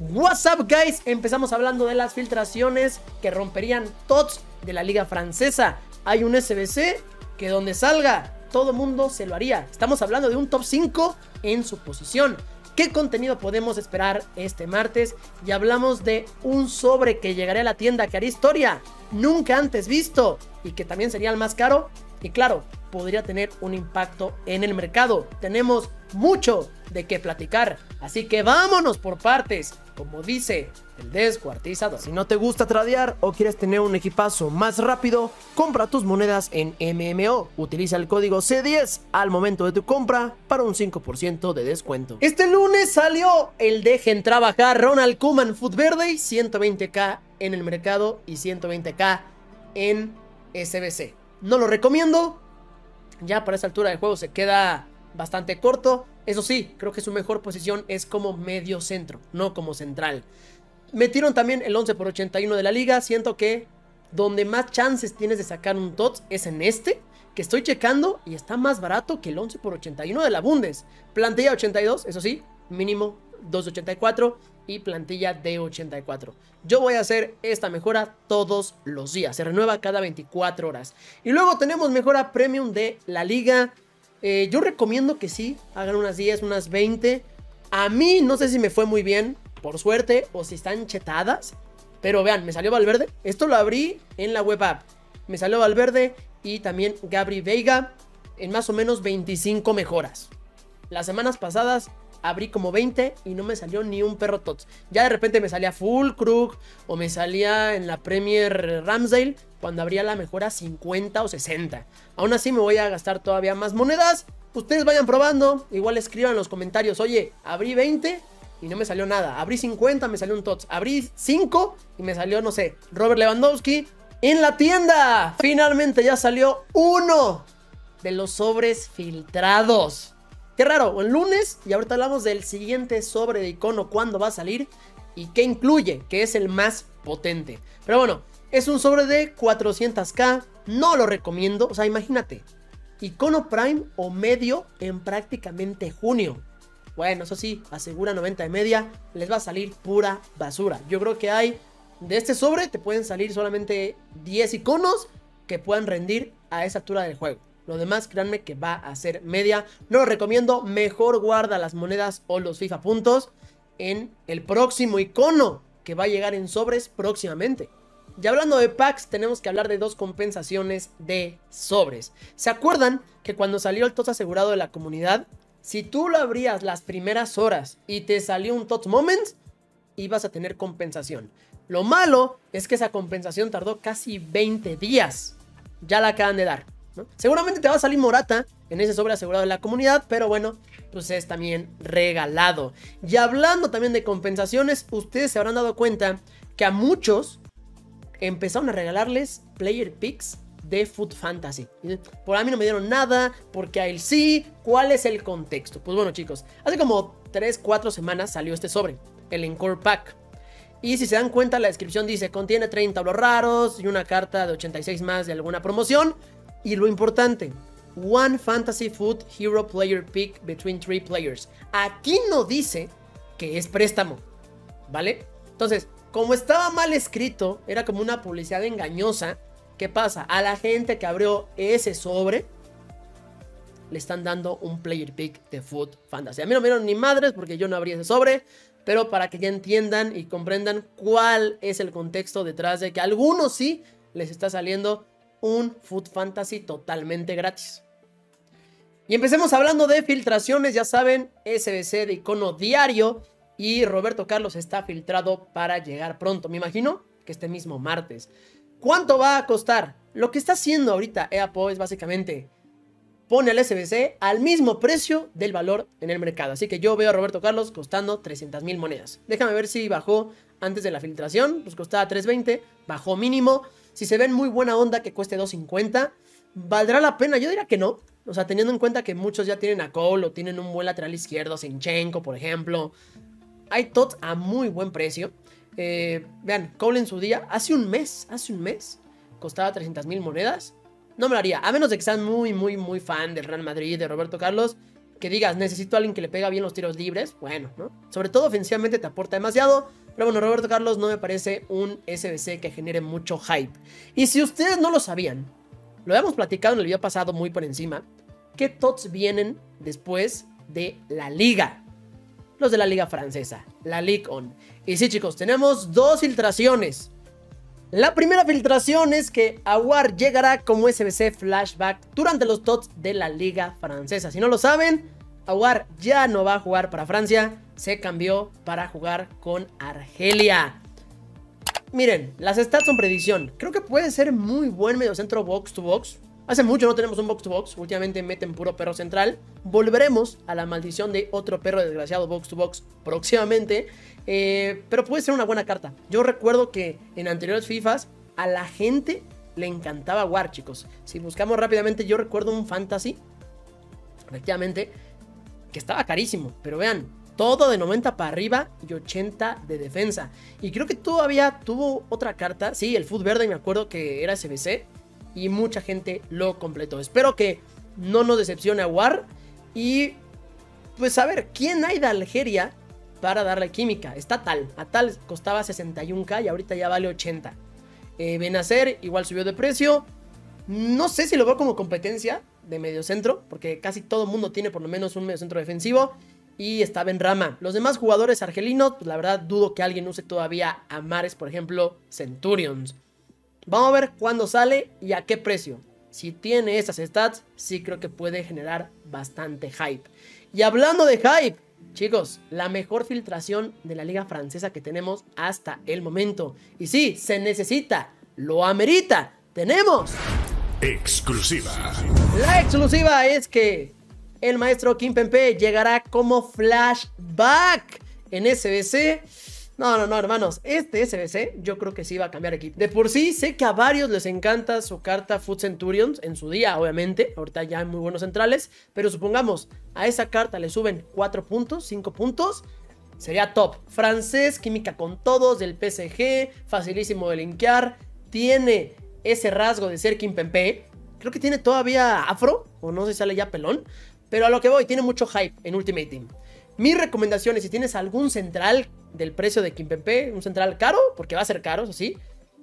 What's up guys, empezamos hablando de las filtraciones que romperían TOTS de la liga francesa. Hay un SBC que donde salga todo mundo se lo haría. Estamos hablando de un top 5 en su posición. ¿Qué contenido podemos esperar este martes? Y hablamos de un sobre que llegaría a la tienda que haría historia, nunca antes visto, y que también sería el más caro. Y claro, podría tener un impacto en el mercado. Tenemos mucho de qué platicar, así que vámonos por partes como dice el descuartizador. Si no te gusta tradear o quieres tener un equipazo más rápido, compra tus monedas en MMO. Utiliza el código C10 al momento de tu compra para un 5% de descuento. Este lunes salió el Dejen Trabajar Ronald Koeman Food Verde, 120k en el mercado y 120k en SBC. No lo recomiendo, ya para esta altura del juego se queda bastante corto. Eso sí, creo que su mejor posición es como medio centro, no como central. Metieron también el 11 por 81 de la liga. Siento que donde más chances tienes de sacar un TOTS es en este, que estoy checando y está más barato que el 11 por 81 de la Bundes. Plantilla 82, eso sí, mínimo 284 y plantilla de 84. Yo voy a hacer esta mejora todos los días, se renueva cada 24 horas. Y luego tenemos mejora premium de la liga eh, yo recomiendo que sí, hagan unas 10, unas 20. A mí no sé si me fue muy bien, por suerte, o si están chetadas. Pero vean, me salió Valverde. Esto lo abrí en la web app. Me salió Valverde y también Gabri Veiga en más o menos 25 mejoras. Las semanas pasadas abrí como 20 y no me salió ni un perro tots. Ya de repente me salía Full Krug o me salía en la Premier Ramsdale cuando abría la mejora 50 o 60. Aún así me voy a gastar todavía más monedas. Ustedes vayan probando, igual escriban en los comentarios, oye, abrí 20 y no me salió nada. Abrí 50, me salió un TOTS. Abrí 5 y me salió, no sé, Robert Lewandowski en la tienda. Finalmente ya salió uno de los sobres filtrados. Qué raro, el lunes y ahorita hablamos del siguiente sobre de icono, cuándo va a salir y qué incluye, que es el más potente. Pero bueno, es un sobre de 400k, no lo recomiendo, o sea, imagínate, icono prime o medio en prácticamente junio. Bueno, eso sí, asegura 90 de media, les va a salir pura basura. Yo creo que hay, de este sobre te pueden salir solamente 10 iconos que puedan rendir a esa altura del juego. Lo demás, créanme que va a ser media. No lo recomiendo. Mejor guarda las monedas o los FIFA puntos en el próximo icono que va a llegar en sobres próximamente. Y hablando de packs, tenemos que hablar de dos compensaciones de sobres. ¿Se acuerdan que cuando salió el TOTS asegurado de la comunidad, si tú lo abrías las primeras horas y te salió un TOTS Moments, ibas a tener compensación? Lo malo es que esa compensación tardó casi 20 días. Ya la acaban de dar. Seguramente te va a salir Morata en ese sobre asegurado de la comunidad, pero bueno, pues es también regalado. Y hablando también de compensaciones, ustedes se habrán dado cuenta que a muchos empezaron a regalarles player picks de Food Fantasy. Por a mí no me dieron nada, porque a él sí. ¿Cuál es el contexto? Pues bueno, chicos, hace como 3, 4 semanas salió este sobre, el Encore Pack. Y si se dan cuenta, la descripción dice: contiene 30 tablos raros y una carta de 86 más de alguna promoción. Y lo importante, One Fantasy Food Hero Player Pick between three players. Aquí no dice que es préstamo, ¿vale? Entonces, como estaba mal escrito, era como una publicidad engañosa. ¿Qué pasa? A la gente que abrió ese sobre, le están dando un player pick de Food Fantasy. A mí no me dieron ni madres porque yo no abrí ese sobre, pero para que ya entiendan y comprendan cuál es el contexto detrás de que a algunos sí les está saliendo un Food Fantasy totalmente gratis. Y empecemos hablando de filtraciones, ya saben, SBC de icono diario y Roberto Carlos está filtrado para llegar pronto, me imagino que este mismo martes. ¿Cuánto va a costar? Lo que está haciendo ahorita EAPO es básicamente pone al SBC al mismo precio del valor en el mercado. Así que yo veo a Roberto Carlos costando 300 mil monedas. Déjame ver si bajó antes de la filtración, pues costaba 320, bajó mínimo. Si se ven muy buena onda que cueste 250, ¿valdrá la pena? Yo diría que no. O sea, teniendo en cuenta que muchos ya tienen a Cole o tienen un buen lateral izquierdo, Sinchenko, por ejemplo. Hay TOTS a muy buen precio. Eh, vean, Cole en su día, hace un mes, hace un mes, costaba 300 mil monedas. No me lo haría, a menos de que sean muy, muy, muy fan del Real Madrid, de Roberto Carlos. que digas, necesito a alguien que le pega bien los tiros libres, bueno, ¿no? Sobre todo ofensivamente te aporta demasiado. Pero bueno, Roberto Carlos no me parece un SBC que genere mucho hype. Y si ustedes no lo sabían, lo habíamos platicado en el video pasado muy por encima, ¿qué tots vienen después de la liga? Los de la liga francesa, la Ligue On. Y sí chicos, tenemos dos filtraciones. La primera filtración es que Aguar llegará como SBC Flashback durante los TOTS de la Liga Francesa. Si no lo saben, Aguar ya no va a jugar para Francia, se cambió para jugar con Argelia. Miren, las stats son predicción. Creo que puede ser muy buen mediocentro box to box. Hace mucho no tenemos un box to box, últimamente meten puro perro central. Volveremos a la maldición de otro perro desgraciado box to box próximamente. Eh, pero puede ser una buena carta. Yo recuerdo que en anteriores FIFAs a la gente le encantaba War, chicos. Si buscamos rápidamente, yo recuerdo un fantasy, efectivamente, que estaba carísimo. Pero vean, todo de 90 para arriba y 80 de defensa. Y creo que todavía tuvo otra carta. Sí, el Food Verde, me acuerdo que era SBC. Y mucha gente lo completó. Espero que no nos decepcione a War. Y pues a ver, ¿quién hay de Algeria para darle química. Está tal. A tal costaba 61k y ahorita ya vale 80. Eh, Benacer igual subió de precio. No sé si lo veo como competencia de medio centro, porque casi todo mundo tiene por lo menos un medio centro defensivo. Y está Rama. Los demás jugadores argelinos, pues la verdad dudo que alguien use todavía a Mares, por ejemplo, Centurions. Vamos a ver cuándo sale y a qué precio. Si tiene esas stats, sí creo que puede generar bastante hype. Y hablando de hype, Chicos, la mejor filtración de la liga francesa que tenemos hasta el momento. Y sí, se necesita, lo amerita. Tenemos... Exclusiva. La exclusiva es que el maestro Kim Pempe llegará como flashback en SBC no, no, no, hermanos. Este SBC yo creo que sí va a cambiar equipo. De por sí, sé que a varios les encanta su carta Food Centurions en su día, obviamente. Ahorita ya hay muy buenos centrales. Pero supongamos, a esa carta le suben 4 puntos, 5 puntos. Sería top. Francés, química con todos, del PSG, facilísimo de linkear. Tiene ese rasgo de ser Kim Pempe. Creo que tiene todavía afro, o no sé si sale ya pelón. Pero a lo que voy, tiene mucho hype en Ultimate Team. Mi recomendación es si tienes algún central del precio de Kimpempe, un central caro, porque va a ser caro, eso sí,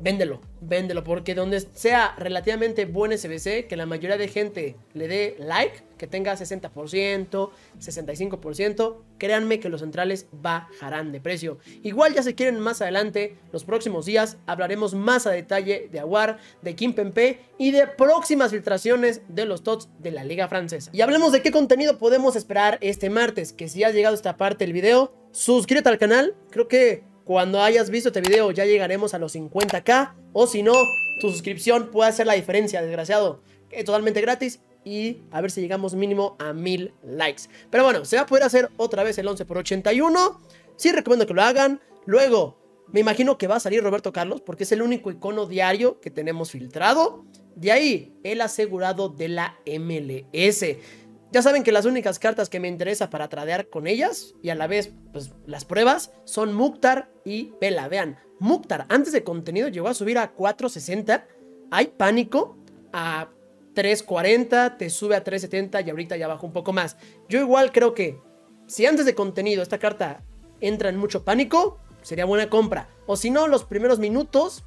véndelo, véndelo, porque donde sea relativamente buen SBC, que la mayoría de gente le dé like, que tenga 60%, 65%, créanme que los centrales bajarán de precio. Igual ya se quieren más adelante, los próximos días hablaremos más a detalle de Aguar, de Kimpempe y de próximas filtraciones de los TOTS de la Liga Francesa. Y hablemos de qué contenido podemos esperar este martes, que si has llegado a esta parte del video, suscríbete al canal, creo que cuando hayas visto este video ya llegaremos a los 50k. O si no, tu suscripción puede hacer la diferencia, desgraciado. Es totalmente gratis y a ver si llegamos mínimo a 1000 likes. Pero bueno, se va a poder hacer otra vez el 11 por 81. Sí recomiendo que lo hagan. Luego, me imagino que va a salir Roberto Carlos porque es el único icono diario que tenemos filtrado. De ahí, el asegurado de la MLS. Ya saben que las únicas cartas que me interesa para tradear con ellas y a la vez pues las pruebas son Mukhtar y Vela. Vean, Mukhtar antes de contenido llegó a subir a 460. Hay pánico a 340, te sube a 370 y ahorita ya bajó un poco más. Yo igual creo que si antes de contenido esta carta entra en mucho pánico, sería buena compra. O si no, los primeros minutos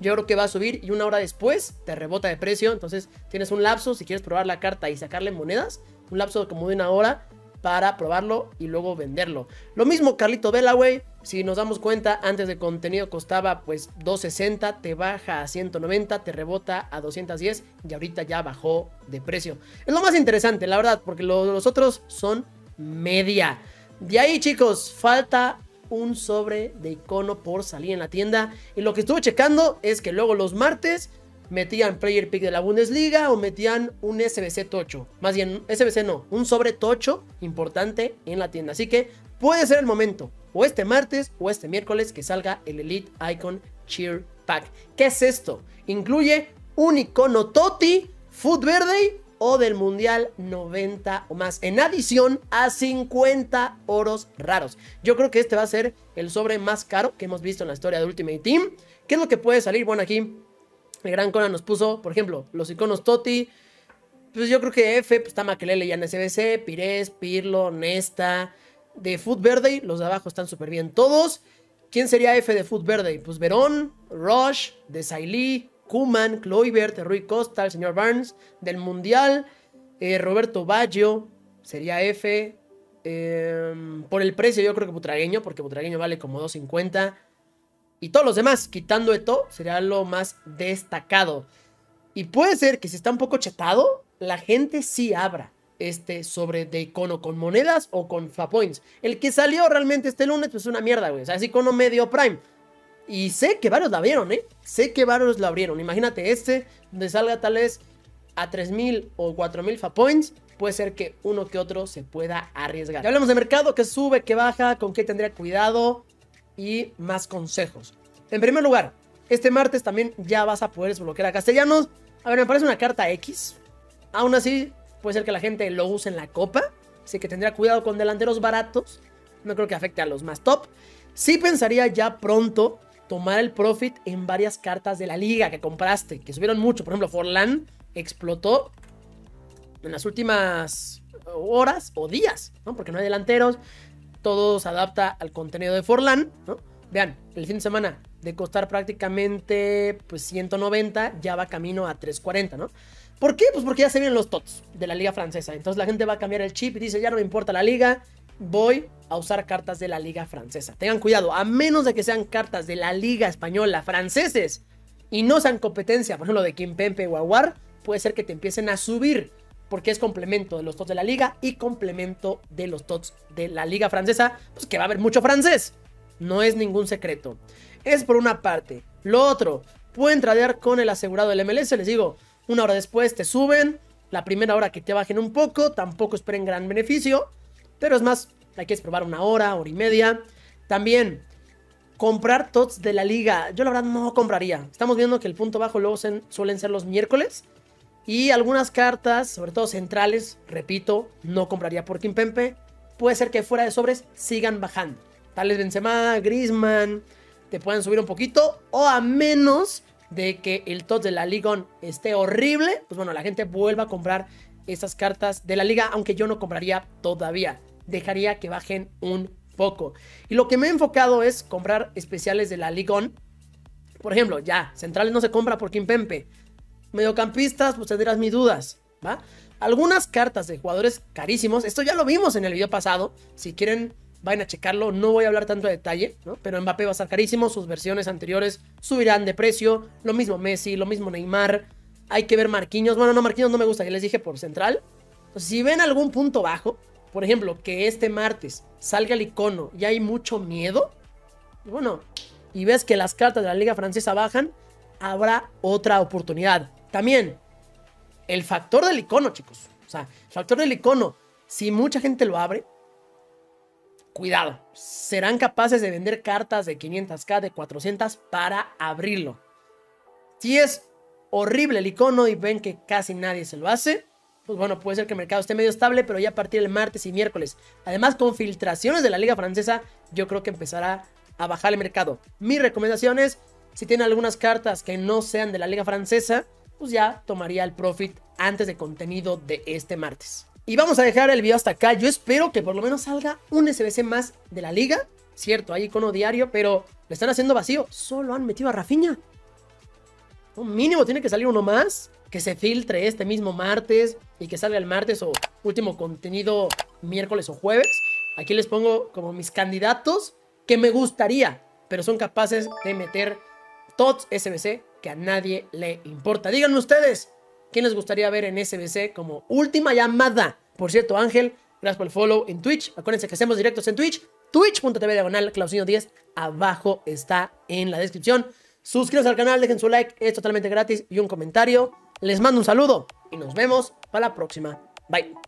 yo creo que va a subir y una hora después te rebota de precio. Entonces tienes un lapso si quieres probar la carta y sacarle monedas. Un lapso como de una hora para probarlo y luego venderlo. Lo mismo Carlito güey. Si nos damos cuenta, antes de contenido costaba pues 260, te baja a 190, te rebota a 210 y ahorita ya bajó de precio. Es lo más interesante, la verdad, porque los otros son media. De ahí, chicos, falta un sobre de icono por salir en la tienda. Y lo que estuve checando es que luego los martes metían Player Pick de la Bundesliga o metían un SBC tocho. Más bien, SBC no, un sobre tocho importante en la tienda. Así que puede ser el momento, o este martes o este miércoles, que salga el Elite Icon Cheer Pack. ¿Qué es esto? Incluye un icono Toti, Food Verde o del Mundial 90 o más. En adición a 50 oros raros. Yo creo que este va a ser el sobre más caro que hemos visto en la historia de Ultimate Team. ¿Qué es lo que puede salir? Bueno, aquí el Gran Conan nos puso, por ejemplo, los iconos Toti. Pues yo creo que F, pues está Makelele ya en SBC, Pires, Pirlo, Nesta. De Food Verde, los de abajo están súper bien todos. ¿Quién sería F de Food Verde? Pues Verón, Rush, de Sailly, Kuman, Cloybert, Rui Costa, el señor Barnes, del Mundial, eh, Roberto Baggio, sería F. Em, por el precio, yo creo que Butragueño, porque Butragueño vale como 2.50. Y todos los demás, quitando Eto, sería lo más destacado. Y puede ser que si está un poco chetado, la gente sí abra este sobre de icono con monedas o con Fapoints. El que salió realmente este lunes, pues es una mierda, güey. O sea, es icono medio prime. Y sé que varios la abrieron, ¿eh? Sé que varios la abrieron. Imagínate este, donde salga tal vez a 3000 o 4000 Fapoints. Puede ser que uno que otro se pueda arriesgar. Ya hablamos de mercado, que sube, que baja, con qué tendría cuidado y más consejos. En primer lugar, este martes también ya vas a poder desbloquear a Castellanos. A ver, me parece una carta X. Aún así, puede ser que la gente lo use en la copa. Así que tendría cuidado con delanteros baratos. No creo que afecte a los más top. Sí pensaría ya pronto tomar el profit en varias cartas de la liga que compraste, que subieron mucho. Por ejemplo, Forlan explotó en las últimas horas o días, ¿no? Porque no hay delanteros. Todo se adapta al contenido de Forlan, ¿no? Vean, el fin de semana de costar prácticamente pues 190 ya va camino a 340, ¿no? ¿Por qué? Pues porque ya se vienen los TOTS de la liga francesa. Entonces la gente va a cambiar el chip y dice, ya no me importa la liga, voy a usar cartas de la liga francesa. Tengan cuidado, a menos de que sean cartas de la liga española franceses y no sean competencia, por ejemplo, de Kim Pempe o Aguar, puede ser que te empiecen a subir porque es complemento de los TOTS de la liga y complemento de los TOTS de la liga francesa, pues que va a haber mucho francés. No es ningún secreto. Es por una parte. Lo otro, pueden tradear con el asegurado del MLS, les digo, una hora después te suben. La primera hora que te bajen un poco. Tampoco esperen gran beneficio. Pero es más, hay que probar una hora, hora y media. También, comprar tots de la liga. Yo la verdad no compraría. Estamos viendo que el punto bajo luego suelen ser los miércoles. Y algunas cartas, sobre todo centrales, repito, no compraría por Kimpempe. Puede ser que fuera de sobres sigan bajando. Tales Benzema, Griezmann, te pueden subir un poquito. O a menos de que el tot de la Liga esté horrible, pues bueno, la gente vuelva a comprar estas cartas de la liga, aunque yo no compraría todavía. Dejaría que bajen un poco. Y lo que me he enfocado es comprar especiales de la Liga Por ejemplo, ya, centrales no se compra por Kimpempe. Mediocampistas, pues tendrás mis dudas, ¿va? Algunas cartas de jugadores carísimos, esto ya lo vimos en el video pasado. Si quieren vayan a checarlo, no voy a hablar tanto de detalle, ¿no? pero Mbappé va a estar carísimo, sus versiones anteriores subirán de precio, lo mismo Messi, lo mismo Neymar, hay que ver Marquinhos, bueno, no, Marquinhos no me gusta, ya les dije por central, Entonces, si ven algún punto bajo, por ejemplo, que este martes salga el icono y hay mucho miedo, bueno, y ves que las cartas de la liga francesa bajan, habrá otra oportunidad. También, el factor del icono, chicos, o sea, el factor del icono, si mucha gente lo abre, cuidado, serán capaces de vender cartas de 500k, de 400 para abrirlo. Si es horrible el icono y ven que casi nadie se lo hace, pues bueno, puede ser que el mercado esté medio estable, pero ya a partir del martes y miércoles, además con filtraciones de la liga francesa, yo creo que empezará a bajar el mercado. Mi recomendación es, si tienen algunas cartas que no sean de la liga francesa, pues ya tomaría el profit antes de contenido de este martes. Y vamos a dejar el video hasta acá. Yo espero que por lo menos salga un SBC más de la liga. Cierto, hay icono diario, pero le están haciendo vacío. Solo han metido a Rafinha. Un mínimo tiene que salir uno más. Que se filtre este mismo martes y que salga el martes o último contenido miércoles o jueves. Aquí les pongo como mis candidatos que me gustaría, pero son capaces de meter TOTS SBC que a nadie le importa. Díganme ustedes, ¿Quién les gustaría ver en SBC como última llamada? Por cierto, Ángel, gracias por el follow en Twitch. Acuérdense que hacemos directos en Twitch. Twitch.tv diagonal Clausinho 10. Abajo está en la descripción. Suscríbanse al canal, dejen su like, es totalmente gratis y un comentario. Les mando un saludo y nos vemos para la próxima. Bye.